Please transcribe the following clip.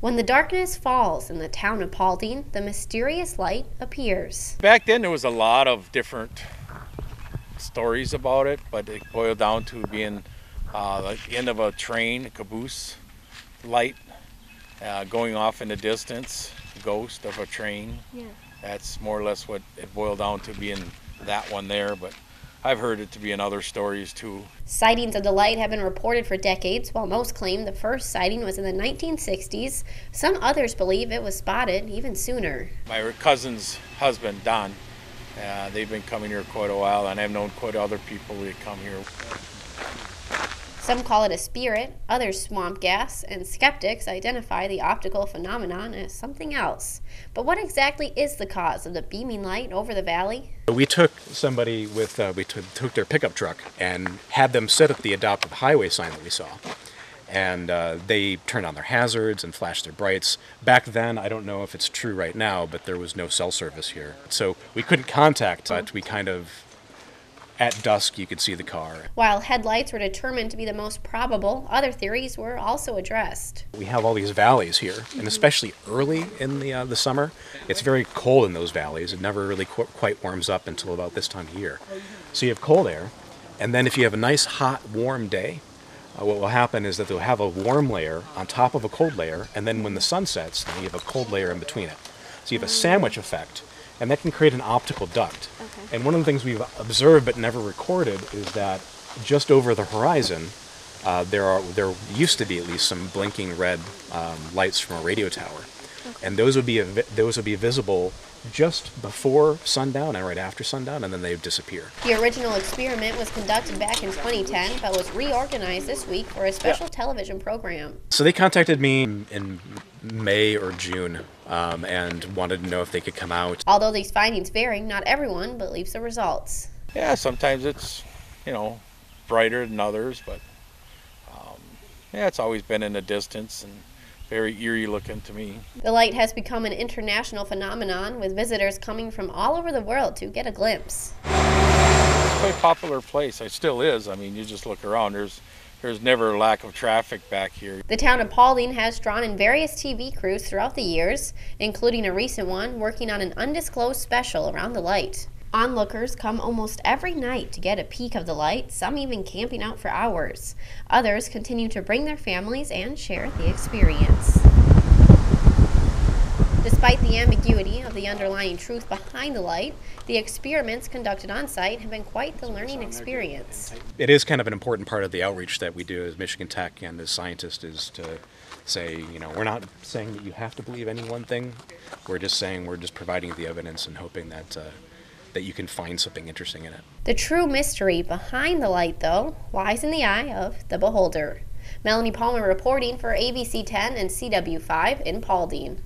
When the darkness falls in the town of Paulding, the mysterious light appears. Back then, there was a lot of different stories about it, but it boiled down to being uh, like the end of a train, a caboose light uh, going off in the distance, ghost of a train. Yeah. That's more or less what it boiled down to being that one there, but I've heard it to be in other stories too. Sightings of the light have been reported for decades, while most claim the first sighting was in the 1960s. Some others believe it was spotted even sooner. My cousin's husband, Don, uh, they've been coming here quite a while, and I've known quite other people that come here. Some call it a spirit, others swamp gas, and skeptics identify the optical phenomenon as something else. But what exactly is the cause of the beaming light over the valley? We took somebody with, uh, we took their pickup truck and had them set up the adopted highway sign that we saw. And uh, they turned on their hazards and flashed their brights. Back then, I don't know if it's true right now, but there was no cell service here. So we couldn't contact, but we kind of at dusk you could see the car. While headlights were determined to be the most probable, other theories were also addressed. We have all these valleys here, and especially early in the uh, the summer, it's very cold in those valleys. It never really qu- quite warms up until about this time of year. So you have cold air, and then if you have a nice hot warm day, uh, what will happen is that they'll have a warm layer on top of a cold layer, and then when the sun sets, then you have a cold layer in between it. So you have a sandwich effect, and that can create an optical duct. And one of the things we've observed but never recorded is that just over the horizon, uh, there are there used to be at least some blinking red um, lights from a radio tower, and those would be those would be visible just before sundown and right after sundown, and then they would disappear. The original experiment was conducted back in 2010 but was reorganized this week for a special television program. So they contacted me in May or June um, and wanted to know if they could come out. Although these findings vary, not everyone believes the results. Yeah, sometimes it's, you know, brighter than others, but um, yeah, it's always been in the distance and very eerie looking to me. The light has become an international phenomenon with visitors coming from all over the world to get a glimpse. It's quite a popular place. It still is. I mean, you just look around. There's there's never a lack of traffic back here. The town of Paulding has drawn in various TV crews throughout the years, including a recent one working on an undisclosed special around the light. Onlookers come almost every night to get a peek of the light, some even camping out for hours. Others continue to bring their families and share the experience. Despite the ambiguity of the underlying truth behind the light, the experiments conducted on site have been quite the learning experience. It is kind of an important part of the outreach that we do as Michigan Tech and as scientists is to say, you know, we're not saying that you have to believe any one thing. We're just saying we're just providing the evidence and hoping that uh, that you can find something interesting in it. The true mystery behind the light, though, lies in the eye of the beholder. Melanie Palmer reporting for ABC 10 and CW5 in Paulding.